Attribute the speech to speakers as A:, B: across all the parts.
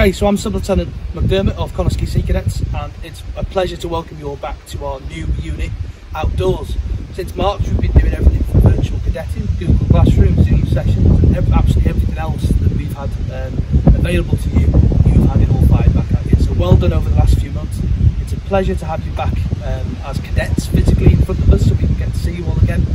A: Okay, so I'm Sub Lieutenant McDermott of Connah's Sea Cadets and it's a pleasure to welcome you all back to our new unit outdoors. Since March we've been doing everything from virtual cadetting, Google Classroom, Zoom sessions and absolutely everything else that we've had um, available to you, you've had it all fired back at you. So well done over the last few months. It's a pleasure to have you back um, as cadets physically in front of us so we can get to see you all again.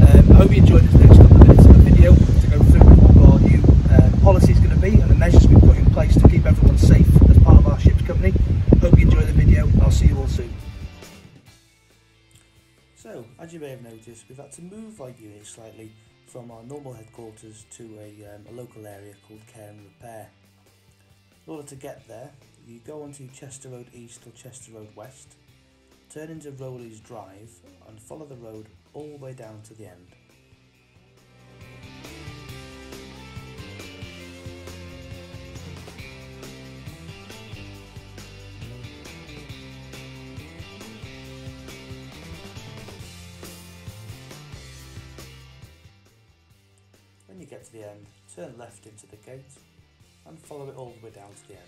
A: Um, I hope you enjoyed this next couple of minutes of the video to go through what our new um, policy is going to be and the measures we've put in place to keep everyone safe as part of our ship's company. Hope you enjoy the video I'll see you all soon.
B: So, as you may have noticed, we've had to move our unit slightly from our normal headquarters to a, um, a local area called Care and Repair. In order to get there, you go onto Chester Road East or Chester Road West, turn into Rowley's Drive and follow the road all the way down to the end. The end, turn left into the gate and follow it all the way down to the end.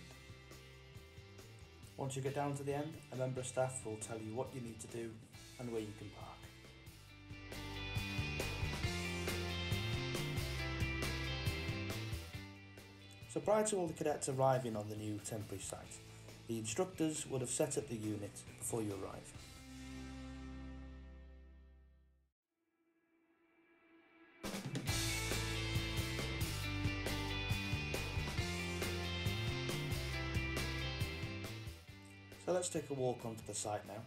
B: Once you get down to the end, a member of staff will tell you what you need to do and where you can park. So prior to all the cadets arriving on the new temporary site, the instructors would have set up the unit before you arrive. So let's take a walk onto the site now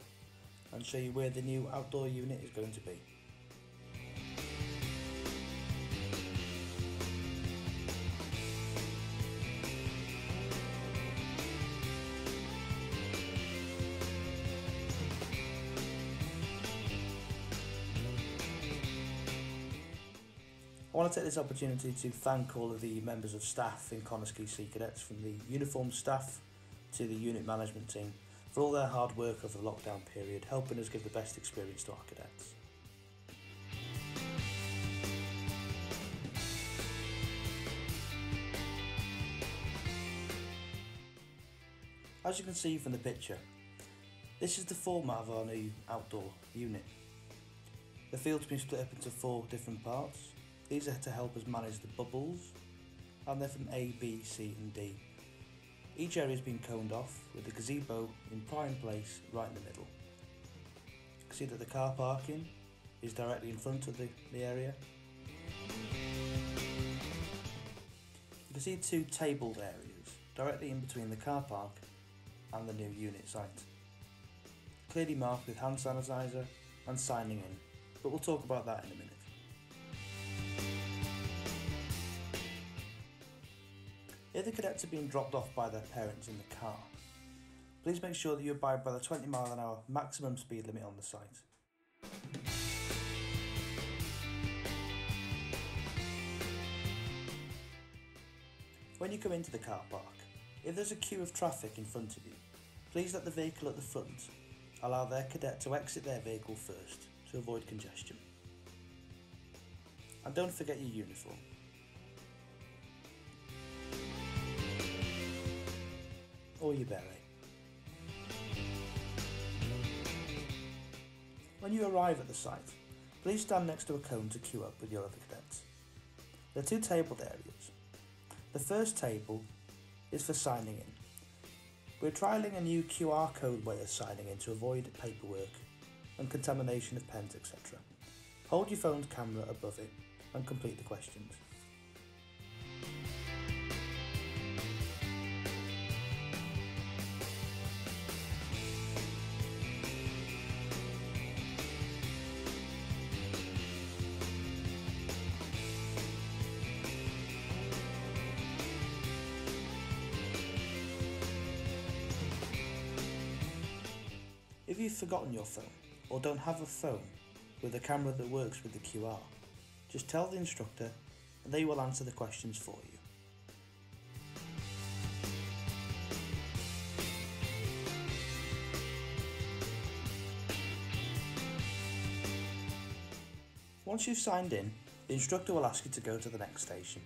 B: and show you where the new outdoor unit is going to be. I want to take this opportunity to thank all of the members of staff in Connah's Sea Cadets from the uniform staff to the unit management team for all their hard work over the lockdown period, helping us give the best experience to our cadets. As you can see from the picture, this is the format of our new outdoor unit. The field's been split up into four different parts. These are to help us manage the bubbles, and they're from A, B, C and D. Each area has been coned off with the gazebo in prime place right in the middle. You can see that the car parking is directly in front of the, the area. You can see two tabled areas directly in between the car park and the new unit site. Clearly marked with hand sanitizer and signing in, but we'll talk about that in a minute. If the cadets are being dropped off by their parents in the car, please make sure that you abide by the 20 mile an hour maximum speed limit on the site. When you come into the car park, if there's a queue of traffic in front of you, please let the vehicle at the front allow their cadet to exit their vehicle first to avoid congestion. And don't forget your uniform. Oh, or your beret. When you arrive at the site, please stand next to a cone to queue up with your other cadets. There are two tabled areas. The first table is for signing in. We're trialling a new QR code way of signing in to avoid paperwork and contamination of pens etc. Hold your phone's camera above it and complete the questions. If you've forgotten your phone or don't have a phone with a camera that works with the QR, just tell the instructor and they will answer the questions for you. Once you've signed in, the instructor will ask you to go to the next station.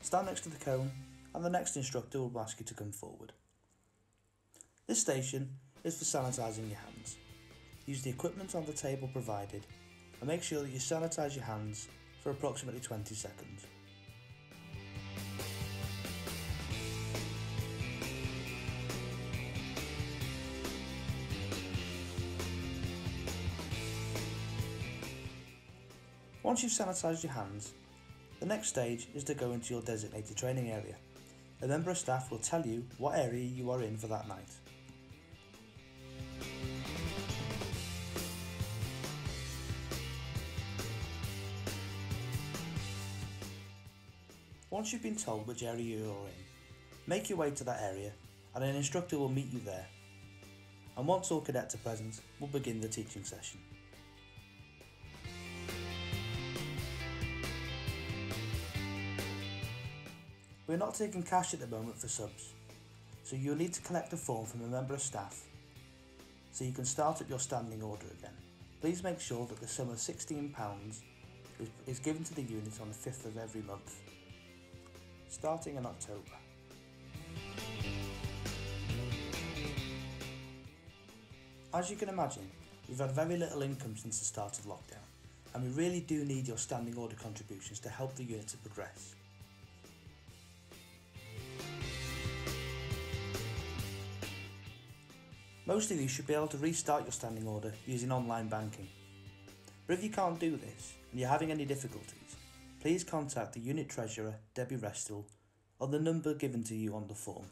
B: Stand next to the cone and the next instructor will ask you to come forward. This station is for sanitising your hands. Use the equipment on the table provided and make sure that you sanitise your hands for approximately 20 seconds. Once you've sanitised your hands, the next stage is to go into your designated training area. A member of staff will tell you what area you are in for that night. Once you've been told which area you are in, make your way to that area and an instructor will meet you there. And once all cadets are present, we'll begin the teaching session. We're not taking cash at the moment for subs, so you'll need to collect a form from a member of staff so you can start up your standing order again. Please make sure that the sum of £16 is, is given to the unit on the 5th of every month, starting in October. As you can imagine, we've had very little income since the start of lockdown, and we really do need your standing order contributions to help the unit to progress. Most of you should be able to restart your standing order using online banking. But if you can't do this and you're having any difficulties, please contact the Unit Treasurer, Debbie Restall, on the number given to you on the form.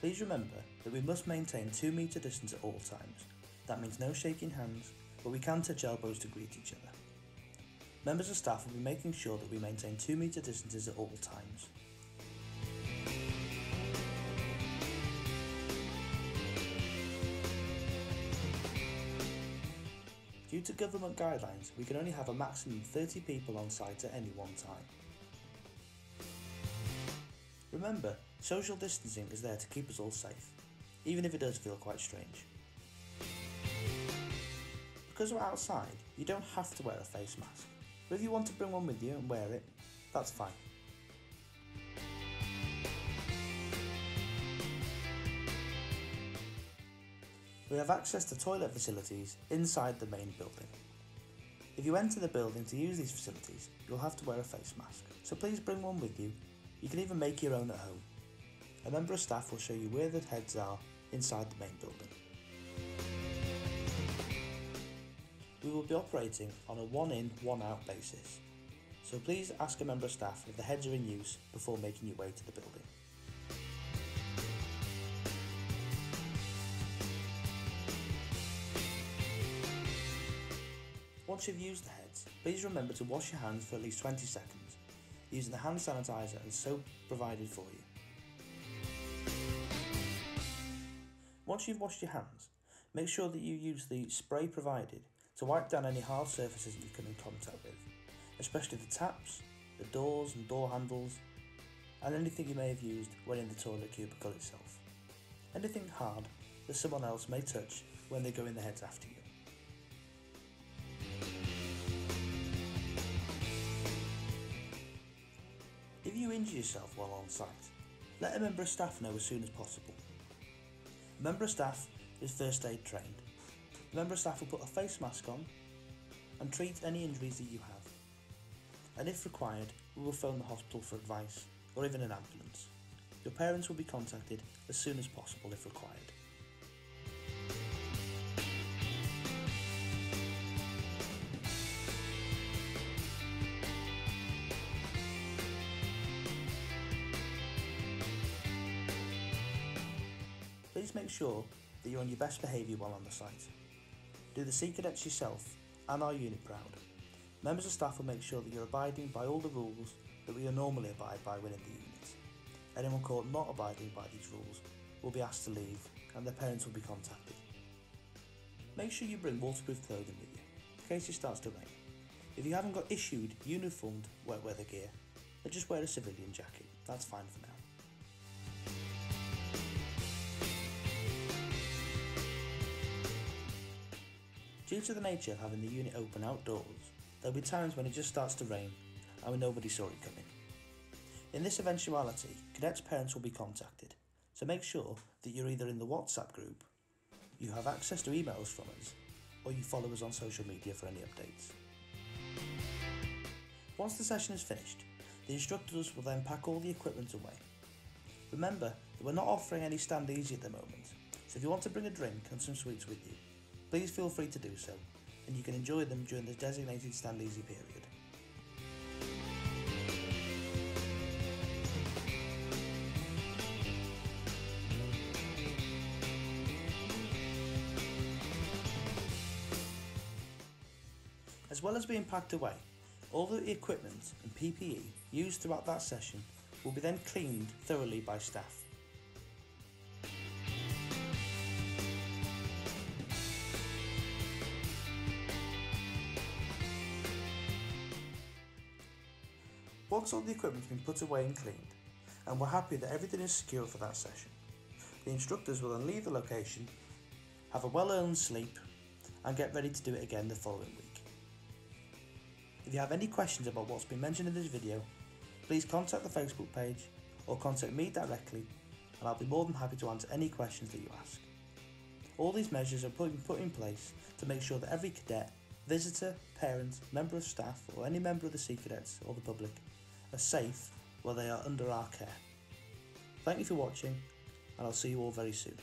B: Please remember that we must maintain 2 metre distance at all times. That means no shaking hands, but we can touch elbows to greet each other. Members of staff will be making sure that we maintain 2 metre distances at all times. Due to government guidelines, we can only have a maximum of 30 people on site at any one time. Remember, social distancing is there to keep us all safe, even if it does feel quite strange. Because we're outside, you don't have to wear a face mask, but if you want to bring one with you and wear it, that's fine. We have access to toilet facilities inside the main building. If you enter the building to use these facilities, you'll have to wear a face mask, so please bring one with you. You can even make your own at home. A member of staff will show you where the heads are inside the main building. We will be operating on a one in, one out basis, so please ask a member of staff if the heads are in use before making your way to the building. Once you've used the heads, please remember to wash your hands for at least 20 seconds using the hand sanitizer and soap provided for you. Once you've washed your hands, make sure that you use the spray provided to wipe down any hard surfaces you come in contact with, especially the taps, the doors and door handles, and anything you may have used when in the toilet cubicle itself. Anything hard that someone else may touch when they go in the heads after you. You injure yourself while on site, let a member of staff know as soon as possible. A member of staff is first aid trained. Member of staff will put a face mask on and treat any injuries that you have. And if required, we will phone the hospital for advice or even an ambulance. Your parents will be contacted as soon as possible if required. Make sure that you're on your best behaviour while on the site. Do the Sea Cadets yourself and our unit proud. Members of staff will make sure that you're abiding by all the rules that we normally abide by within the unit. Anyone caught not abiding by these rules will be asked to leave and their parents will be contacted. Make sure you bring waterproof clothing with you in case it starts to rain. If you haven't got issued uniformed wet weather gear, then just wear a civilian jacket, that's fine for now. Due to the nature of having the unit open outdoors, there'll be times when it just starts to rain and nobody saw it coming. In this eventuality, cadets' parents will be contacted, so make sure that you're either in the WhatsApp group, you have access to emails from us, or you follow us on social media for any updates. Once the session is finished, the instructors will then pack all the equipment away. Remember that we're not offering any stand easy at the moment, so if you want to bring a drink and some sweets with you, please feel free to do so, and you can enjoy them during the designated stand easy period. As well as being packed away, all the equipment and PPE used throughout that session will be then cleaned thoroughly by staff. All the equipment has been put away and cleaned, and we're happy that everything is secure for that session, the instructors will then leave the location, have a well earned sleep, and get ready to do it again the following week. If you have any questions about what's been mentioned in this video, please contact the Facebook page or contact me directly and I'll be more than happy to answer any questions that you ask. All these measures are put in, put in place to make sure that every cadet, visitor, parent, member of staff or any member of the Sea Cadets or the public are safe while they are under our care. Thank you for watching and I'll see you all very soon.